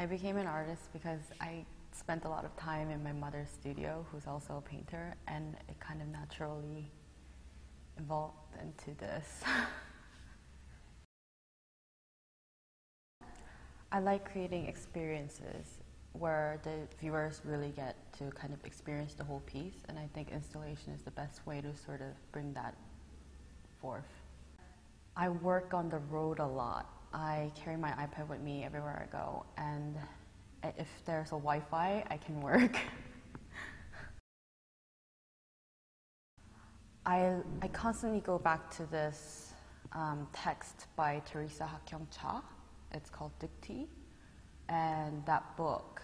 I became an artist because I spent a lot of time in my mother's studio, who's also a painter, and it kind of naturally evolved into this. I like creating experiences where the viewers really get to kind of experience the whole piece, and I think installation is the best way to sort of bring that forth. I work on the road a lot. I carry my iPad with me everywhere I go, and if there's a Wi-Fi, I can work. I, I constantly go back to this um, text by Theresa Hak Kyung Cha. It's called Dictee, and that book,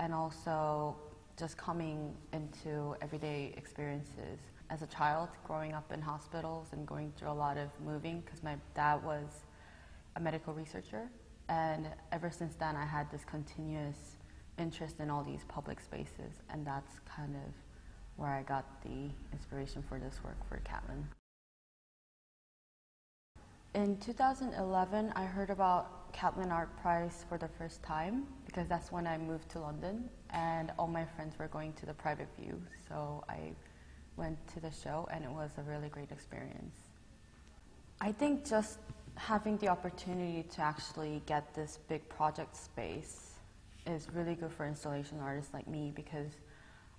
and also just coming into everyday experiences as a child, growing up in hospitals and going through a lot of moving because my dad was a medical researcher. And ever since then, I had this continuous interest in all these public spaces, and that's kind of where I got the inspiration for this work for Catlin. In 2011, I heard about Catlin Art Prize for the first time because that's when I moved to London and all my friends were going to the private view. So I went to the show and it was a really great experience. I think just having the opportunity to actually get this big project space is really good for installation artists like me because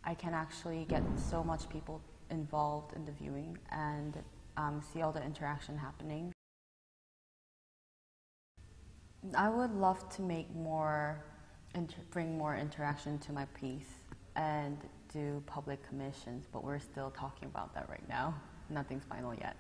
I can actually get so much people involved in the viewing and um, see all the interaction happening. I would love to make more, bring more interaction to my piece and do public commissions, but we're still talking about that right now. Nothing's final yet.